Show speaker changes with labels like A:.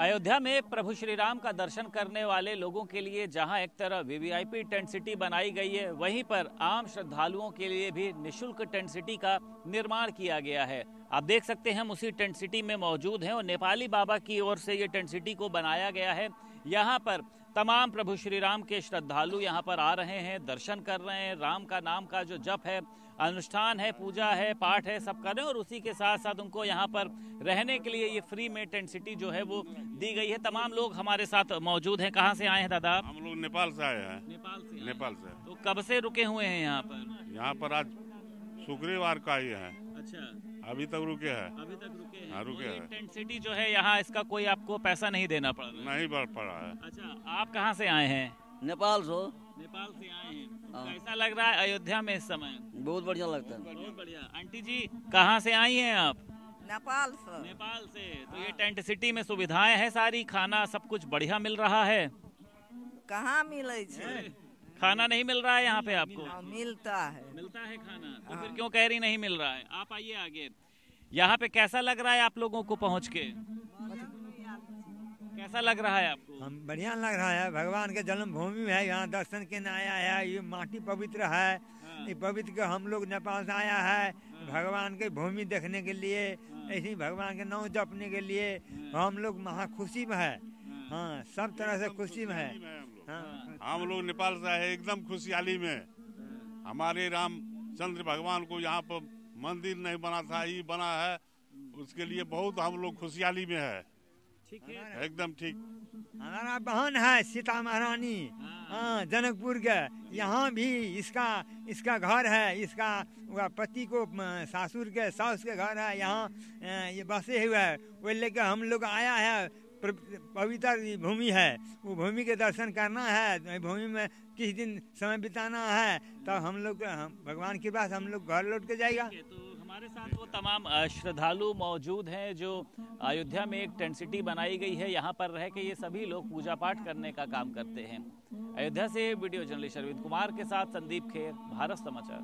A: अयोध्या में प्रभु श्री राम का दर्शन करने वाले लोगों के लिए जहाँ एक तरह वीवीआईपी टेंट सिटी बनाई गई है, वहीं पर आम श्रद्धालुओं के लिए भी निशुल्क टेंट सिटी का निर्माण किया गया है। आप देख सकते हैं हम उसी टेंट सिटी में मौजूद हैं और नेपाली बाबा की ओर से ये टेंट सिटी को बनाया गया है। यहाँ पर तमाम प्रभु श्री राम के श्रद्धालु यहाँ पर आ रहे हैं दर्शन कर रहे हैं राम का नाम का जो जप है अनुष्ठान है पूजा है पाठ है सब कर रहे हैं और उसी के साथ साथ उनको यहाँ पर रहने के लिए ये फ्री में टेंट सिटी जो है वो दी गई है। तमाम लोग हमारे साथ मौजूद हैं। कहाँ से आए हैं दादा?
B: हम लोग नेपाल से आए हैं।
A: नेपाल से
B: नेपाल से।
A: तो कब से रुके हुए हैं यहाँ पर?
B: यहाँ पर आज शुक्रवार का ही है।
A: अच्छा।
B: अभी तक रुके हैं।
A: अभी तक रुके हैं।
B: हाँ, रुके
A: तो
B: हैं।
A: टेंट सिटी जो है यहाँ इसका कोई आपको पैसा नहीं देना पड़ा
B: नहीं बढ़ पड़ा है।
A: अच्छा आप कहाँ से आए हैं?
C: नेपाल से।
A: नेपाल से आए हैं।
C: हाँ।
A: कैसा लग रहा है अयोध्या में इस समय।
C: बहुत बढ़िया लगता है।
A: बहुत बढ़िया। आंटी जी कहाँ से आई हैं आप?
D: नेपाल से।
A: नेपाल से। तो ये टेंट सिटी में सुविधाएँ हैं सारी खाना सब कुछ बढ़िया मिल रहा है।
D: कहाँ मिले छे?
A: खाना नहीं मिल रहा है यहाँ पे आपको?
D: हाँ, मिलता है।
A: मिलता है खाना। तो फिर क्यों कह रही नहीं मिल रहा है? आप आइए आगे। यहाँ पे कैसा लग रहा है आप लोगों को पहुँच के? कैसा लग रहा है आपको?
E: हम बढ़िया लग रहा है। भगवान के जन्मभूमि है यहाँ दर्शन के लिए आया है। ये माटी पवित्र है। ये पवित्र के हम लोग नेपाल से आया है। भगवान के भूमि देखने के लिए ऐसे ही भगवान के नाम जपने के लिए हम लोग महा खुशी में है। हाँ। सब तरह से खुशी में है। हाँ।
B: हम लोग नेपाल से आए एकदम खुशहाली में। हमारे रामचंद्र भगवान को यहाँ पर मंदिर नहीं बना था ये बना है। उसके लिए बहुत हम लोग खुशहाली में है।
A: ठीक है।
B: एकदम ठीक।
E: हमारा बहन है सीता महारानी हाँ जनकपुर के यहाँ भी इसका इसका घर है इसका वह पति को सासुर के सास के घर है। यहाँ ये बसे हुए है। वो लेकर हम लोग आया है। पवित्र भूमि है। वो भूमि के दर्शन करना है तो भूमि में किस दिन समय बिताना है तब हम लोग, हम भगवान के पास हम लोग घर लौट के जाएगा।
A: तो हमारे साथ वो तमाम श्रद्धालु मौजूद हैं जो अयोध्या में एक टेंट सिटी बनाई गई है। यहाँ पर रह के ये सभी लोग पूजा पाठ करने का काम करते हैं। अयोध्या से वीडियो जर्नलिस्ट अरविंद कुमार के साथ संदीप खेर, भारत समाचार।